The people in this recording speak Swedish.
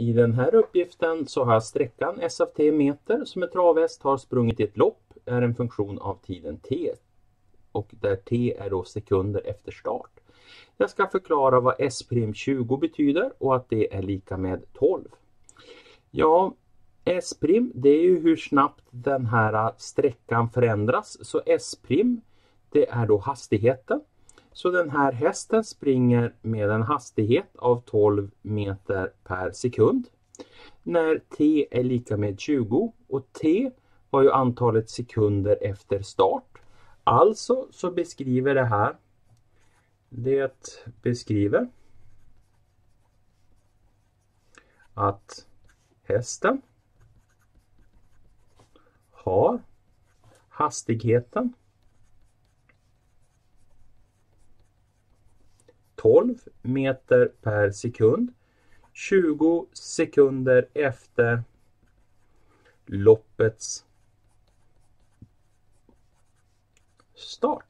I den här uppgiften så har jag sträckan S av t meter som en travhäst har sprungit i ett lopp är en funktion av tiden t och där t är då sekunder efter start. Jag ska förklara vad S'20 betyder och att det är lika med 12. Ja, S' det är ju hur snabbt den här sträckan förändras. Så S' det är då hastigheten. Så den här hästen springer med en hastighet av 12 meter per sekund. När t är lika med 20 och t var ju antalet sekunder efter start. Alltså så beskriver det här det beskriver att hästen har hastigheten 12 meter per sekund 20 sekunder efter loppets start.